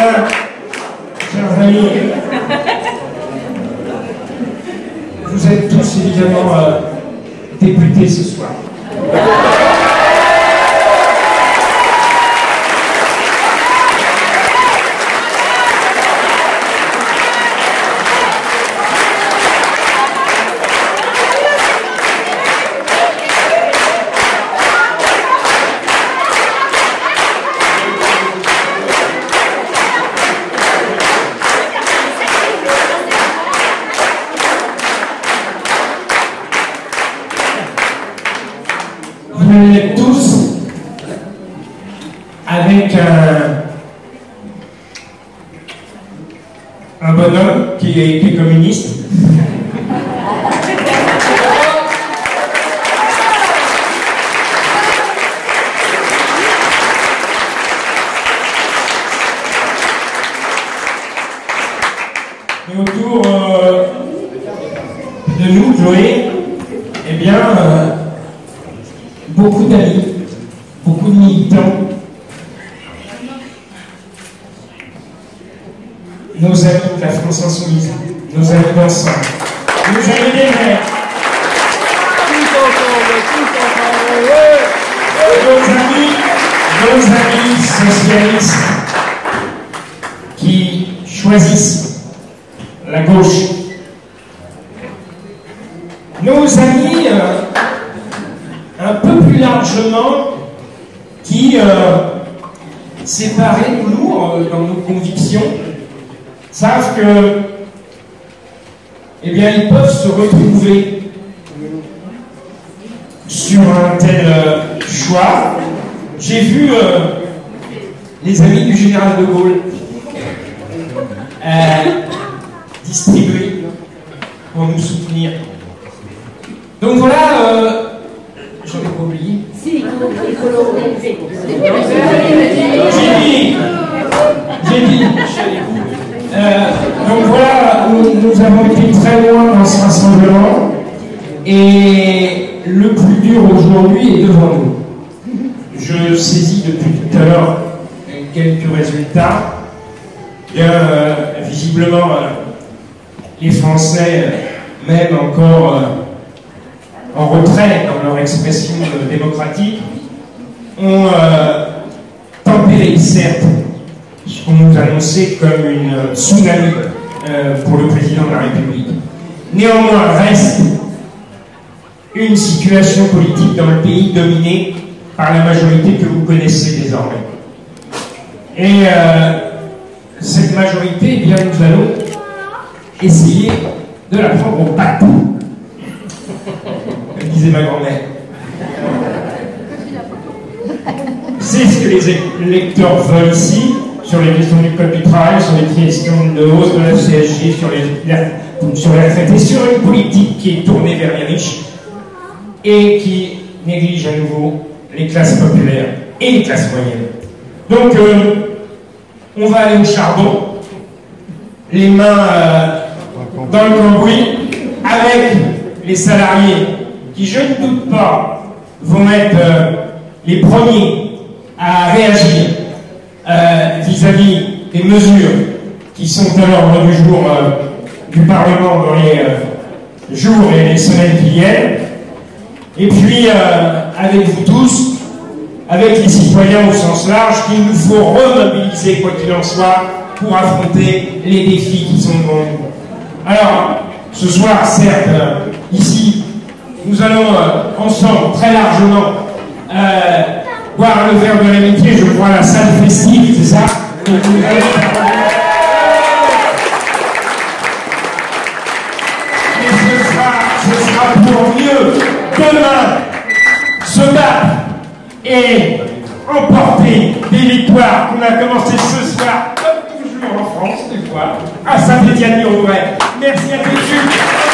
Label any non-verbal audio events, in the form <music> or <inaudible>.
chers amis, vous êtes tous évidemment euh, députés ce soir. Tous avec un, un bonhomme qui a été communiste. Et autour euh, de nous, Chloé, eh bien, euh, beaucoup d'amis, beaucoup de militants, nos amis de la France Insoumise, nos amis d'ensemble, nos amis des Verts, nos amis, nos amis socialistes qui choisissent la gauche, nos amis euh, un peu plus largement qui, euh, séparés nous euh, dans nos convictions, savent que, eh bien, ils peuvent se retrouver sur un tel euh, choix. J'ai vu euh, les amis du général de Gaulle distribuer pour nous soutenir. Donc voilà. J'ai dit, Euh, donc voilà, nous, avons été très loin dans ce rassemblement et le plus dur aujourd'hui est devant nous. Je saisis depuis tout à l'heure quelques résultats. Bien, euh, visiblement, euh, les Français, même encore en retrait dans leur expression démocratique, ont euh, tempéré, certes, ce qu'on nous annonçait comme une euh, tsunami euh, pour le président de la République. Néanmoins, reste une situation politique dans le pays dominée par la majorité que vous connaissez désormais. Et cette majorité, eh bien, nous allons essayer de la prendre au <laughs> comme disait ma grand-mère. C'est ce que les électeurs veulent ici, sur les questions du code du travail, sur les questions de hausse de la CSG, sur les, la, sur les retraites, et sur une politique qui est tournée vers les riches et qui néglige à nouveau les classes populaires et les classes moyennes. Donc, euh, on va aller au charbon, les mains euh, dans le cambouis, avec les salariés qui, je ne doute pas, vont être euh, les premiers à réagir euh, vis-à-vis des mesures qui sont à l'ordre du jour euh, du Parlement dans les euh, jours et les semaines qui viennent. Et puis, avec vous tous, avec les citoyens au sens large, qu'il nous faut remobiliser, quoi qu'il en soit, pour affronter les défis qui sont devant nous. Alors, ce soir, certes, ici, nous allons ensemble, très largement, euh, boire le verre de l'amitié, je crois, la salle festive, c'est ça Mais ce sera, pour mieux, demain, se battre et emporter des victoires qu'on a commencé ce soir, comme toujours en France, des fois, à Saint-Étienne-du-Rouvray. Merci à tous.